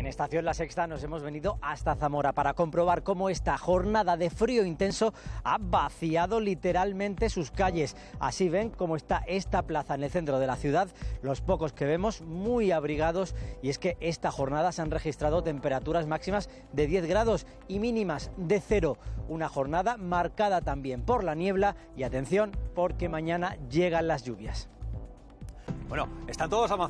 En Estación La Sexta nos hemos venido hasta Zamora para comprobar cómo esta jornada de frío intenso ha vaciado literalmente sus calles. Así ven cómo está esta plaza en el centro de la ciudad, los pocos que vemos muy abrigados y es que esta jornada se han registrado temperaturas máximas de 10 grados y mínimas de cero. Una jornada marcada también por la niebla y atención porque mañana llegan las lluvias. Bueno, están todos avanzando.